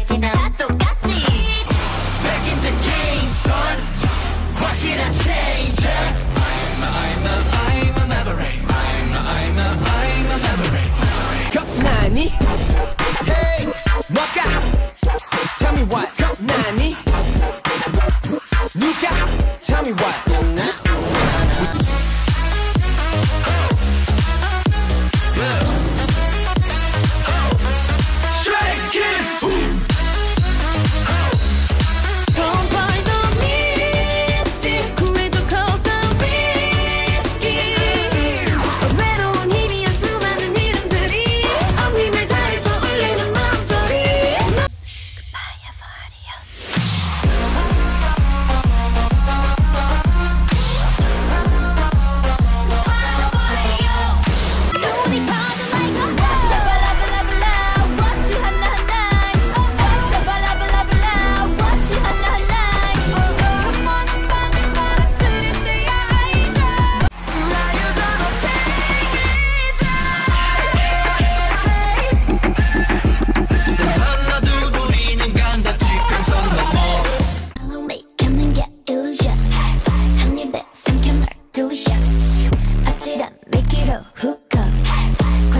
it up.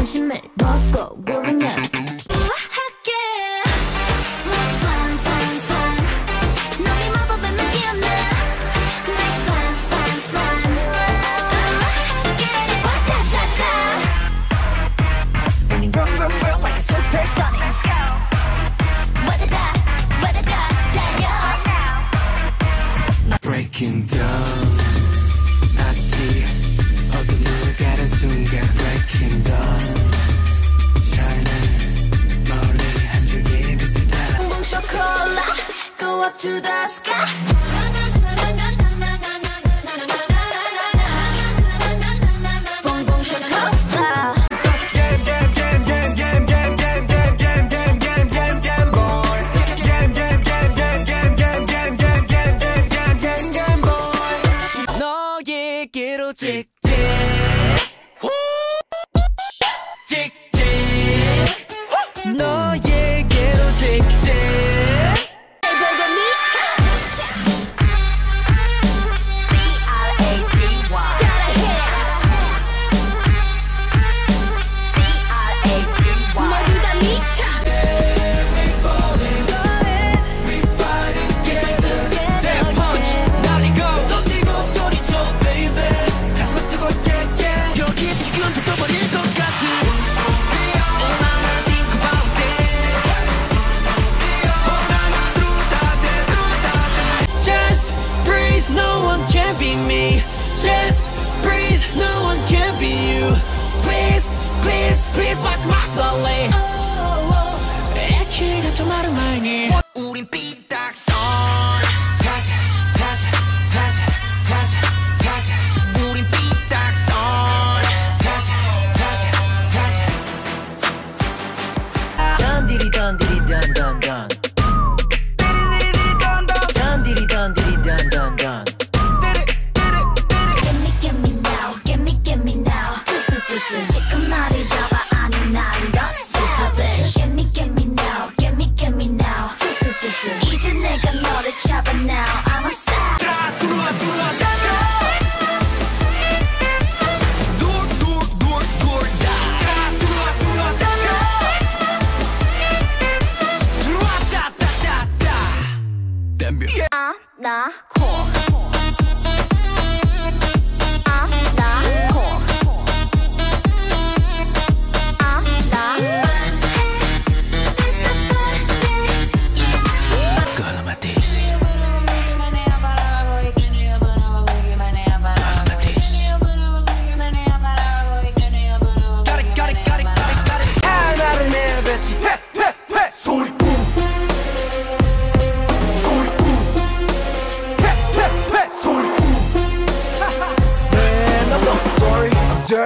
Attention, man. Buckle, growing up. up to the sky. 짙은 지금 말이 잡아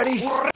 dirty